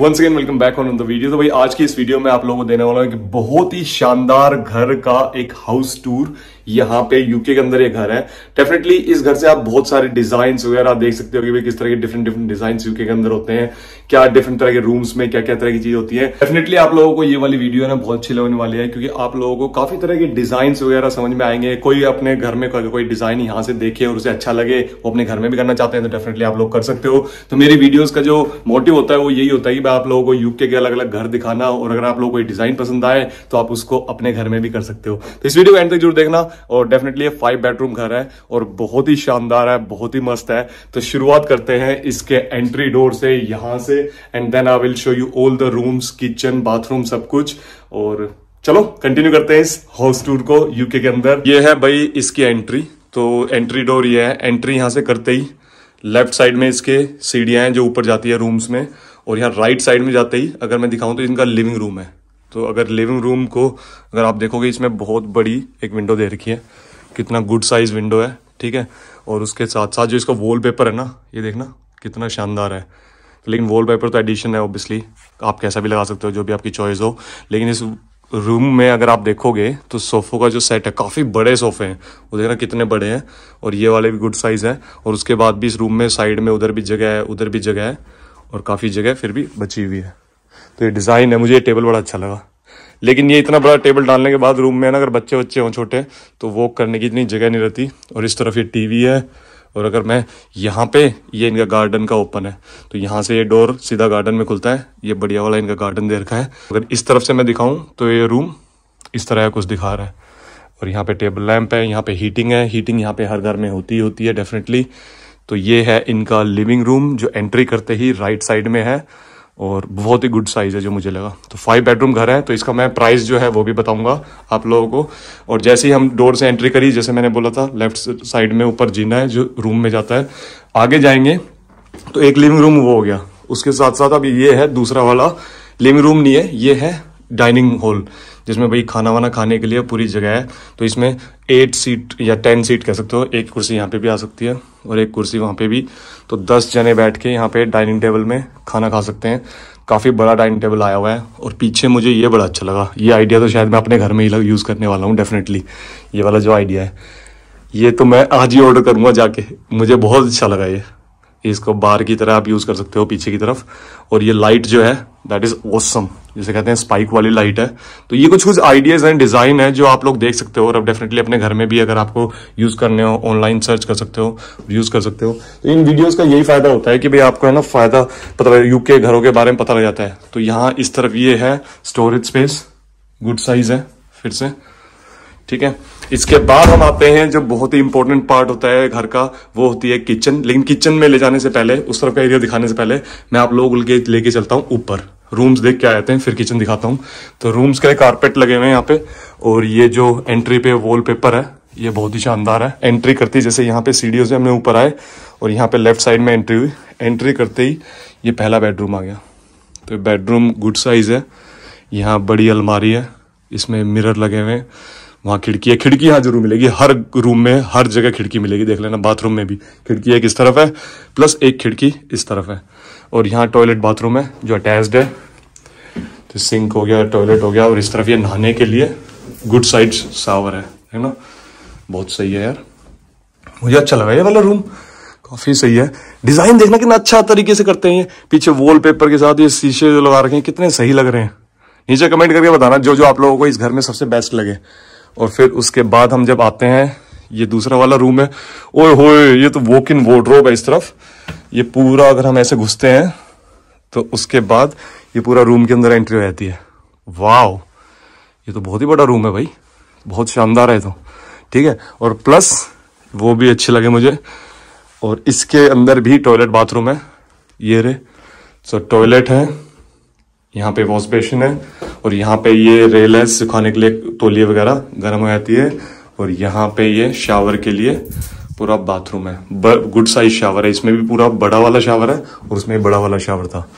Once again welcome back on the video तो भाई, आज की इस वीडियो में आप लोगों को देने वाला हूँ बहुत ही शानदार घर का एक हाउस टूर यहाँ पे यूके के अंदर ये घर है। डेफिनेटली इस घर से आप बहुत सारे डिज़ाइन वगैरह देख सकते हो कि किस तरह के डिफरेंट डिफरेंट डिज़ाइन यूके के अंदर होते हैं, क्या डिफरेंट तरह के रूम्स में क्या क्या तरह की चीज़ होती है। डेफिनेटली आप लोगों को ये वाली वीडियो ना, बहुत अच्छी लगने वाली है, क्योंकि आप लोगों को काफ़ी तरह के डिज़ाइन वगैरह समझ में आएँगे। कोई अपने घर में कोई डिज़ाइन यहाँ से देखे और उसे अच्छा लगे, वो अपने घर में भी करना चाहते हैं तो डेफिनेटली आप लोग कर सकते हो। तो मेरी वीडियोस का जो मोटिव होता है, वो यही होता है कि आप लोगों को यूके के अलग अलग घर दिखाना और अगर आप लोगों कोई डिज़ाइन पसंद आए तो आप उसको अपने घर में भी कर सकते हो। तो इस वीडियो को एंड तक ज़रूर देखना। और डेफिनेटली ये फाइव बेडरूम घर है और बहुत ही शानदार है, बहुत ही मस्त है। तो शुरुआत करते हैं इसके एंट्री डोर से, यहाँ से and then I will show you all the rooms kitchen bathroom सब कुछ। और चलो कंटिन्यू करते हैं इस हाउस टूर को यूके के अंदर। ये है भाई इसकी एंट्री तो एंट्री डोर ये है। एंट्री यहाँ से करते ही लेफ़्ट साइड में इसके सीढ़ियाँ हैं जो ऊपर जाती है रूम्स में। और यहाँ राइट साइड में जाते ही, अगर मैं दिखाऊँ तो इनका लिविंग रूम है। तो अगर लिविंग रूम को अगर आप देखोगे, इसमें बहुत बड़ी एक विंडो दे रखी है। कितना गुड साइज़ विंडो है, ठीक है? और उसके साथ साथ जो इसका वॉलपेपर है ना, ये देखना, कितना शानदार है। लेकिन वॉलपेपर तो एडिशन है ऑब्वियसली आप कैसा भी लगा सकते हो, जो भी आपकी चॉइस हो। लेकिन इस रूम में अगर आप देखोगे तो सोफो का जो सेट है, काफ़ी बड़े सोफे हैं। वो देखना कितने बड़े हैं, और ये वाले भी गुड साइज़ है। और उसके बाद भी इस रूम में साइड में उधर भी जगह है, उधर भी जगह है, और काफ़ी जगह फिर भी बची हुई है। तो ये डिज़ाइन है, मुझे ये टेबल बड़ा अच्छा लगा। लेकिन ये इतना बड़ा टेबल डालने के बाद रूम में ना, अगर बच्चे बच्चे हों, छोटे तो वॉक करने की इतनी जगह नहीं रहती। और इस तरफ़ ये टीवी है, और अगर मैं यहाँ पे, ये इनका गार्डन का ओपन है तो यहाँ से ये डोर सीधा गार्डन में खुलता है। ये बढ़िया वाला इनका गार्डन दे रखा है। अगर इस तरफ़ से मैं दिखाऊँ तो ये रूम इस तरह कुछ दिखा रहा है। और यहाँ पे टेबल लैंप है, यहाँ पे हीटिंग है। हीटिंग यहाँ पे हर घर में होती होती है डेफिनेटली तो ये है इनका लिविंग रूम जो एंट्री करते ही राइट साइड में है। और बहुत ही गुड साइज़ है जो मुझे लगा। तो फाइव बेडरूम घर है तो इसका मैं प्राइस जो है वो भी बताऊँगा आप लोगों को। और जैसे ही हम डोर से एंट्री करी, जैसे मैंने बोला था लेफ़्ट साइड में ऊपर जीना है, जो रूम में जाता है, आगे जाएँगे तो एक लिविंग रूम वो हो गया। उसके साथ साथ अब ये है दूसरा वाला। लिविंग रूम नहीं है, ये है डाइनिंग हॉल जिसमें भाई खाना वाना खाने के लिए पूरी जगह है। तो इसमें एट सीट या टेन सीट कह सकते हो। एक कुर्सी यहाँ पे भी आ सकती है और एक कुर्सी वहाँ पे भी। तो दस जने बैठ के यहाँ पे डाइनिंग टेबल में खाना खा सकते हैं। काफ़ी बड़ा डाइनिंग टेबल आया हुआ है और पीछे मुझे ये बड़ा अच्छा लगा। ये आइडिया तो शायद मैं अपने घर में ही यूज़ करने वाला हूँ डेफिनेटली ये वाला जो आइडिया है। ये तो मैं आज ही ऑर्डर करूँगा जाके। मुझे बहुत अच्छा लगा ये। इसको बार की तरह आप यूज़ कर सकते हो, पीछे की तरफ़। और ये लाइट जो है दैट इज़ ओसम जिसे कहते हैं स्पाइक वाली लाइट है। तो ये कुछ कुछ आइडियाज़ एंड डिज़ाइन है जो आप लोग देख सकते हो और अब डेफिनेटली अपने घर में भी अगर आपको यूज़ करने हो ऑनलाइन सर्च कर सकते हो यूज़ कर सकते हो। तो इन वीडियोज़ का यही फ़ायदा होता है कि भाई आपको है ना फ़ायदा पता यूके घरों के बारे में पता लग जाता है। तो यहाँ इस तरफ़ ये है स्टोरेज स्पेस गुड साइज़ है फिर से। ठीक है? इसके बाद हम आते हैं जो बहुत ही इंपॉर्टेंट पार्ट होता है घर का, वो होती है किचन लेकिन किचन में ले जाने से पहले, उस तरफ़ का एरिया दिखाने से पहले, मैं आप लोग लेके लेके चलता हूँ ऊपर। रूम्स देख के आते हैं फिर किचन दिखाता हूँ। तो रूम्स के कारपेट लगे हुए हैं यहाँ पे, और ये जो एंट्री पे वॉल पेपर है, ये बहुत ही शानदार है। एंट्री करती जैसे यहाँ पे सीढ़ियों से हमने ऊपर आए, और यहाँ पे लेफ़्ट साइड में एंट्री हुई। एंट्री करते ही ये पहला बेडरूम आ गया। तो बेडरूम गुड साइज़ है। यहाँ बड़ी अलमारी है। इसमें मिरर लगे हुए हैं। वहाँ खिड़की है। खिड़की यहाँ ज़रूर मिलेगी। हर रूम में, हर जगह खिड़की मिलेगी। देख लेना बाथरूम में भी। खिड़की एक इस तरफ़ है प्लस एक खिड़की इस तरफ़ है। और यहाँ टॉयलेट बाथरूम है, जो अटैच्ड है। तो सिंक हो गया टॉयलेट हो गया और इस तरफ़ ये नहाने के लिए गुड साइड सावर है है ना? बहुत सही है यार। मुझे अच्छा लगा ये वाला रूम काफ़ी सही है। डिज़ाइन देखना कितना अच्छा तरीके से करते हैं पीछे वॉल पेपर के साथ ये शीशे जो लगा रखे हैं, कितने सही लग रहे हैं। नीचे कमेंट करके बताना जो जो आप लोगों को इस घर में सबसे बेस्ट लगे। और फिर उसके बाद हम जब आते हैं, ये दूसरा वाला रूम है। ओए होए, ये तो वॉक इन वोड्रोब है इस तरफ़। ये पूरा अगर हम ऐसे घुसते हैं तो उसके बाद ये पूरा रूम के अंदर एंट्री हो जाती है। वाह ये तो बहुत ही बड़ा रूम है भाई। बहुत शानदार है तो। ठीक है? और प्लस, वो भी अच्छे लगे मुझे। और इसके अंदर भी टॉयलेट बाथरूम है। ये रे, सो टॉयलेट है। यहाँ पे वॉश बेसिन है। और यहाँ पे ये रेल है, सुखाने के लिए तोलिए वगैरह गर्म हो जाती है। और यहाँ पे ये शावर के लिए पूरा बाथरूम है। गुड साइज़ शावर है। इसमें भी पूरा बड़ा वाला शावर है और उसमें बड़ा वाला शावर था।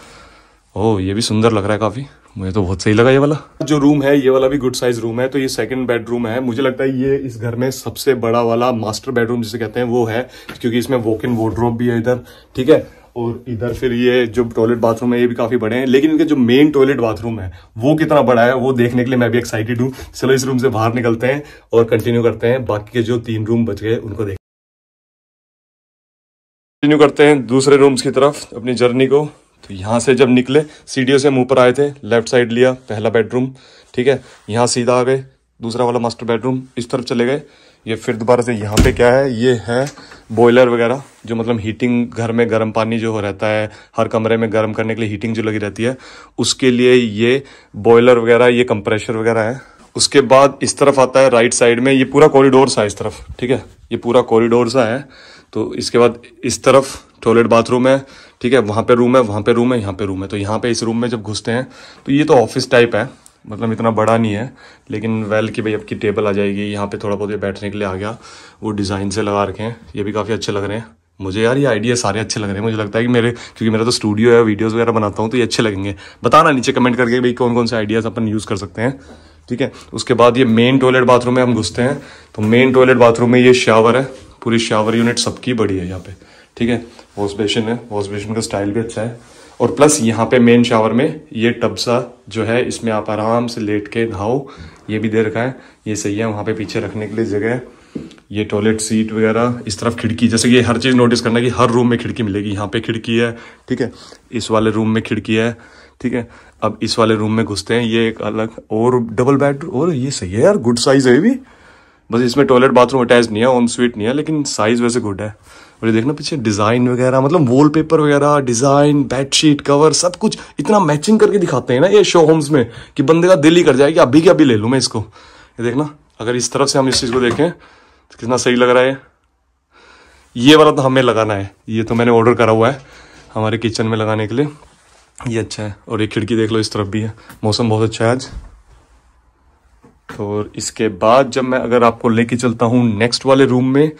ओह ये भी सुंदर लग रहा है काफ़ी। मुझे तो बहुत सही लगा ये वाला। जो रूम है, ये वाला भी गुड साइज़ रूम है तो ये सेकंड बेडरूम है। मुझे लगता है ये इस घर में सबसे बड़ा वाला मास्टर बेडरूम जिसे कहते हैं, वो है, क्योंकि इसमें वॉक इन वोड्रोब भी है इधर, ठीक है? और इधर फिर ये जो टॉयलेट बाथरूम है, ये भी काफ़ी बड़े हैं। लेकिन इनके जो मेन टॉयलेट बाथरूम है, वो कितना बड़ा है, वो देखने के लिए मैं भी एक्साइटेड हूँ। चलो इस रूम से बाहर निकलते हैं और कंटिन्यू करते हैं। बाकी के जो तीन रूम बच गए, उनको देख कंटिन्यू करते हैं दूसरे रूम्स की तरफ़, अपनी जर्नी को। तो यहाँ से जब निकले, सीढ़ियों से मुँह पर आए थे लेफ़्ट साइड लिया, पहला बेडरूम ठीक है? यहाँ सीधा आ गए, दूसरा वाला मास्टर बेडरूम इस तरफ़ चले गए। ये फिर दोबारा से यहाँ पे क्या है? ये है बॉयलर वगैरह, जो मतलब हीटिंग घर में गर्म पानी जो हो रहता है, हर कमरे में गर्म करने के लिए हीटिंग जो लगी रहती है, उसके लिए ये बॉयलर वगैरह, ये कंप्रेशर वगैरह है। उसके बाद इस तरफ़ आता है राइट साइड में, ये पूरा कॉरिडोर सा है इस तरफ़, ठीक है? ये पूरा कॉरिडोर सा है। तो इसके बाद इस तरफ़ टॉयलेट बाथरूम है, ठीक है? वहाँ पे रूम है, वहाँ पे रूम है, यहाँ पे रूम है। तो यहाँ पे इस रूम में जब घुसते हैं तो ये तो ऑफ़िस टाइप है मतलब इतना बड़ा नहीं है, लेकिन वेल की भाई आपकी टेबल आ जाएगी, यहाँ पे थोड़ा बहुत ये बैठने के लिए आ गया, वो डिज़ाइन से लगा रखे हैं, ये भी काफ़ी अच्छे लग रहे हैं। मुझे यार ये आइडिया सारे अच्छे लग रहे हैं, मुझे लगता है कि मेरे, क्योंकि मेरा तो स्टूडियो है वीडियोस वगैरह बनाता हूँ तो ये अच्छे लगेंगे। बताना नीचे कमेंट करके भाई कौन कौन से आइडियाज़ अपन यूज़ कर सकते हैं, ठीक है? उसके बाद ये मेन टॉयलेट बाथरूम में हम घुसते हैं तो मेन टॉयलेट बाथरूम में ये शावर है पूरी शावर यूनिट सबकी बड़ी है यहाँ पे। ठीक है? वॉश बेसिन है। वॉश बेसिन का स्टाइल भी अच्छा है। और प्लस यहाँ पे मेन शावर में ये टबसा जो है, इसमें आप आराम से लेट के नहाओ। ये भी दे रखा है। ये सही है। वहाँ पे पीछे रखने के लिए जगह है। ये टॉयलेट सीट वगैरह, इस तरफ़ खिड़की। जैसे कि हर चीज़ नोटिस करना कि हर रूम में खिड़की मिलेगी। यहाँ पे खिड़की है। ठीक है? इस वाले रूम में खिड़की है। ठीक है? अब इस वाले रूम में घुसते हैं। ये एक अलग और डबल बेड और ये सही है यार। गुड साइज़ है भी। बस इसमें टॉयलेट बाथरूम अटैच नहीं है होम स्वीट नहीं है, लेकिन साइज़ वैसे गुड है। और ये देखना पीछे डिज़ाइन वगैरह मतलब वॉलपेपर वगैरह डिज़ाइन बेडशीट कवर सब कुछ इतना मैचिंग करके दिखाते हैं ना ये शो होम्स में कि बंदे का दिल ही कर जाए कि अभी के अभी ले लूँ मैं इसको। ये देखना, अगर इस तरफ़ से हम इस चीज़ को देखें तो कितना सही लग रहा है ये। वाला तो हमें लगाना है। ये तो मैंने ऑर्डर करा हुआ है हमारे किचन में लगाने के लिए। ये अच्छा है। और ये खिड़की देख लो, इस तरफ़ भी है। मौसम बहुत अच्छा है आज। तो इसके बाद जब मैं अगर आपको लेके चलता हूँ नेक्स्ट वाले रूम में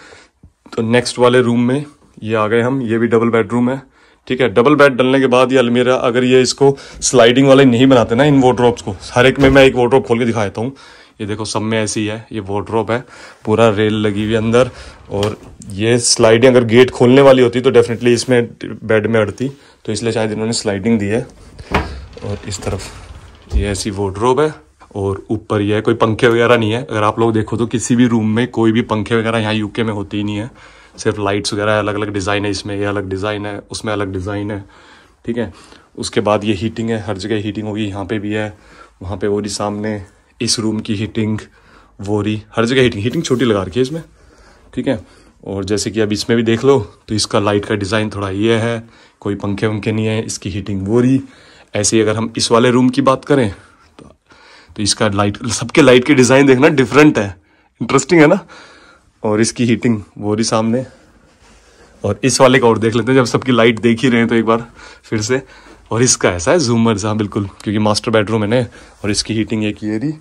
तो नेक्स्ट वाले रूम में ये आ गए हम, ये भी डबल बेडरूम है, ठीक है? डबल बेड डलने के बाद ये अलमीरा, अगर ये इसको स्लाइडिंग वाले नहीं बनाते ना इन वोड्रॉप्स को, हर एक में मैं एक वोड्रॉप खोल के दिखा देता हूँ। ये देखो, सब में ऐसी है ये वोड्रॉप है, पूरा रेल लगी हुई अंदर, और ये स्लाइडिंग अगर गेट खोलने वाली होती तो डेफिनेटली इसमें बेड में अड़ती तो इसलिए शायद इन्होंने स्लाइडिंग दी है। और इस तरफ़ ये ऐसी वोड्रोब है। और ऊपर ये है, कोई पंखे वगैरह नहीं है। अगर आप लोग देखो तो किसी भी रूम में कोई भी पंखे वगैरह यहाँ यूके में होती ही नहीं है। सिर्फ़ लाइट्स वगैरह अलग अलग डिज़ाइन है इसमें, ये अलग डिज़ाइन है, उसमें अलग डिज़ाइन है। ठीक है? उसके बाद ये हीटिंग है, हर जगह हीटिंग होगी, यहाँ पे भी है, वहाँ पे वो रही सामने, इस रूम की हीटिंग वो रही, हर जगह हीटिंग हीटिंग छोटी लगा रखी है इसमें। ठीक है? और जैसे कि अब इसमें भी देख लो तो इसका लाइट का डिज़ाइन थोड़ा ये है, कोई पंखे वंखे नहीं है, इसकी हीटिंग वो रही। ऐसे ही अगर हम इस वाले रूम की बात करें तो, इसका लाइट सबके लाइट के डिज़ाइन देखना डिफरेंट है। इंटरेस्टिंग है ना? और इसकी हीटिंग वो रही सामने। और इस वाले का और देख लेते हैं जब सबकी लाइट देख ही रहे हैं तो एक बार फिर से। और इसका ऐसा है जूमर जहाँ बिल्कुल क्योंकि मास्टर बेडरूम है ना और इसकी हीटिंग एक ये रही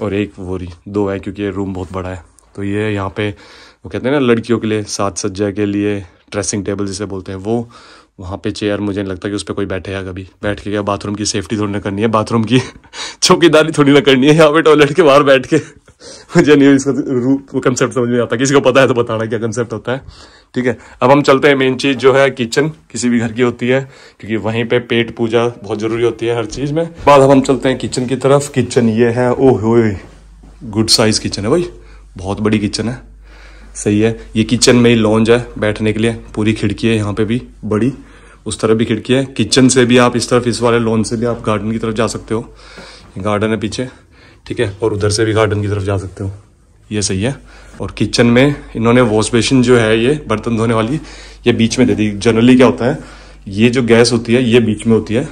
और एक वो रही दो है क्योंकि ये रूम बहुत बड़ा है। तो ये यहाँ पे वो कहते हैं ना लड़कियों के लिए सात सज्जा के लिए ड्रेसिंग टेबल जिसे बोलते हैं वो वहाँ पे चेयर मुझे नहीं लगता कि उस पर कोई बैठे बैठेगा कभी। बैठ के क्या बाथरूम की सेफ्टी थोड़ी ना करनी है? बाथरूम की चौकीदारी थोड़ी ना करनी है यहाँ पे टॉयलेट के बाहर बैठ के। मुझे नहीं इसका रूप कंसेप्ट समझ में आता। किसी को पता है तो बताना क्या कंसेप्ट होता है। ठीक है, अब हम चलते हैं मेन चीज़ जो है किचन किसी भी घर की होती है, क्योंकि वहीं पे पेट पूजा बहुत ज़रूरी होती है हर चीज़ में। बाद अब हम चलते हैं किचन की तरफ़। किचन ये है, ओह गुड साइज़ किचन है भाई। बहुत बड़ी किचन है। सही है। ये किचन में ही लॉन्ज है बैठने के लिए। पूरी खिड़की है यहाँ पे भी, बड़ी। उस तरफ़ भी खिड़की है। किचन से भी आप इस तरफ़, इस वाले लॉन से भी आप गार्डन की तरफ़ जा सकते हो। गार्डन है पीछे, ठीक है? और उधर से भी गार्डन की तरफ़ जा सकते हो। ये सही है। और किचन में इन्होंने वॉश बेसिन जो है, ये बर्तन धोने वाली, ये बीच में दे दी। जनरली क्या होता है, ये जो गैस होती है, ये बीच में होती है।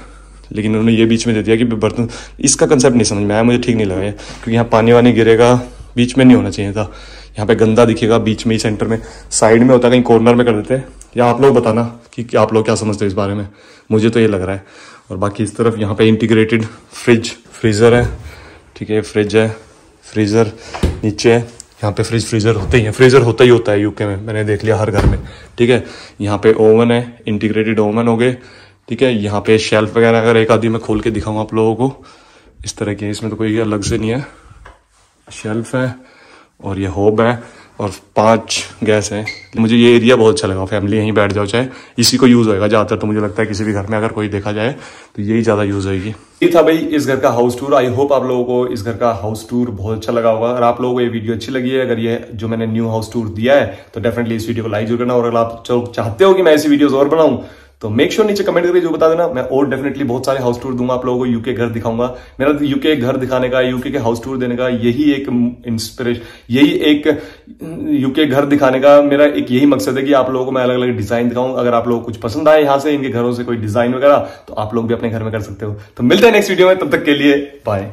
लेकिन उन्होंने ये बीच में दे दिया कि बर्तन, इसका कंसेप्ट नहीं समझ में आया, मुझे ठीक नहीं लगा क्योंकि यहाँ पानी वानी गिरेगा, बीच में नहीं होना चाहिए था। यहाँ पे गंदा दिखेगा बीच में ही सेंटर में। साइड में होता है, कहीं कॉर्नर में कर देते हैं। या आप लोग बताना कि आप लोग क्या समझते हो इस बारे में। मुझे तो ये लग रहा है। और बाकी इस तरफ़ यहाँ पे इंटीग्रेटेड फ्रिज फ्रीज़र है। ठीक है फ्रिज है फ्रीज़र नीचे है। यहाँ पे फ्रिज फ्रीज़र होते ही है। फ्रीज़र होता ही होता है यूके में। मैंने देख लिया हर घर में। ठीक है, यहाँ पे ओवन है इंटीग्रेटेड ओवन हो गए। ठीक है, यहाँ पे शेल्फ वगैरह अगर एक आदि मैं खोल के दिखाऊँ आप लोगों को। इस तरह के इसमें तो कोई अलग से नहीं है। शेल्फ है। और ये होब है, और पाँच गैस है। मुझे ये एरिया बहुत अच्छा लगा फैमिली यहीं बैठ जाओ, चाहे इसी को यूज़ होएगा। ज़्यादातर तो मुझे लगता है किसी भी घर में अगर कोई देखा जाए तो यही ज़्यादा यूज़ होगी ये था भाई इस घर का हाउस टूर आई होप आप लोगों को इस घर का हाउस टूर बहुत अच्छा लगा होगा। अगर आप लोगों को ये वीडियो अच्छी लगी है, अगर ये जो मैंने न्यू हाउस टूर दिया है तो डेफिनेटली इस वीडियो को लाइक ज़रूर करना। और अगर आप चाहते हो कि मैं ऐसी वीडियो और बनाऊँ तो मेक श्योर sure नीचे कमेंट करके जो बता देना। मैं और डेफिनेटली बहुत सारे हाउस टूर दूँगा आप लोगों को यूके घर दिखाऊँगा। मेरा यूके घर दिखाने का यूके के हाउस टूर देने का, यही एक इंस्पिरेशन यही एक यूके घर दिखाने का मेरा एक यही मकसद है कि आप लोगों को मैं अलग अलग डिज़ाइन दिखाऊँ। अगर आप लोगों को कुछ पसंद आए यहाँ से, इनके घरों से कोई डिज़ाइन वगैरह तो आप लोग भी अपने घर में कर सकते हो। तो मिलते हैं नेक्स्ट वीडियो में, तब तक के लिए बाय